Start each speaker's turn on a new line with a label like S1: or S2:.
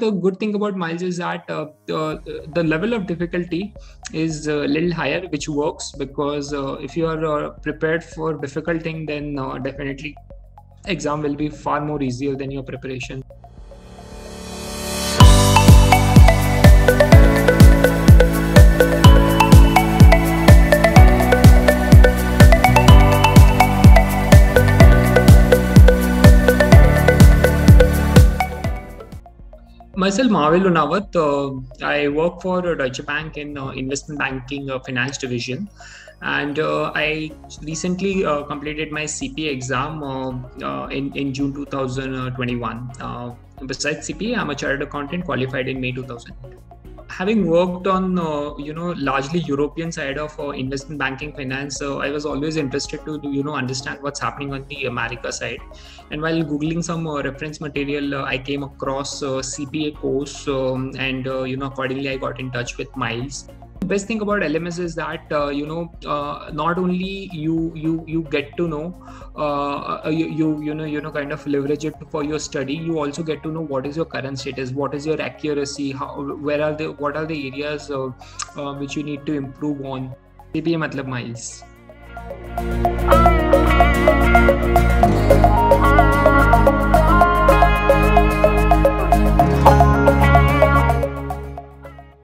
S1: The good thing about Miles is that uh, the, the level of difficulty is a little higher, which works because uh, if you are uh, prepared for difficult thing, then uh, definitely exam will be far more easier than your preparation. Myself, Mahavir Lunawat. Uh, I work for Deutsche Bank in uh, investment banking uh, finance division, and uh, I recently uh, completed my CPA exam uh, in in June 2021. besides CPA, I'm a chartered accountant qualified in May 2000 having worked on uh, you know largely european side of uh, investment banking finance uh, i was always interested to you know understand what's happening on the america side. And while googling some uh, reference material uh, i came across cpa course um, and you know accordingly i got in touch with miles best thing about lms is that uh, you know uh, not only you you you get to know uh, uh, you, you you know you know kind of leverage it for your study you also get to know what is your current status what is your accuracy how where are the what are the areas uh, uh, which you need to improve on. Cpa matlab miles